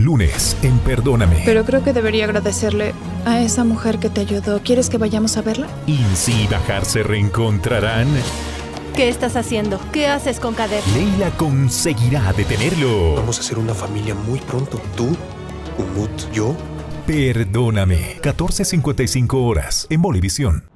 Lunes en Perdóname. Pero creo que debería agradecerle a esa mujer que te ayudó. ¿Quieres que vayamos a verla? Insi y Bajar se reencontrarán. ¿Qué estás haciendo? ¿Qué haces con Kader? Leila conseguirá detenerlo. Vamos a ser una familia muy pronto. Tú, Umut, yo. Perdóname. 14.55 horas en Bolivisión.